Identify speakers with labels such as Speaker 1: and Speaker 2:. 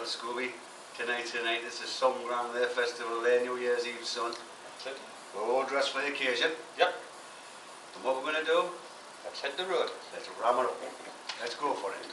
Speaker 1: Well, Scooby, tonight, tonight, it's a song Songkran their Festival their New Year's Eve, son.
Speaker 2: That's it.
Speaker 1: We're all dressed for the occasion.
Speaker 2: Yep.
Speaker 1: And what we're going to do,
Speaker 2: Let's hit the road.
Speaker 1: let's ram it up. Let's go for it.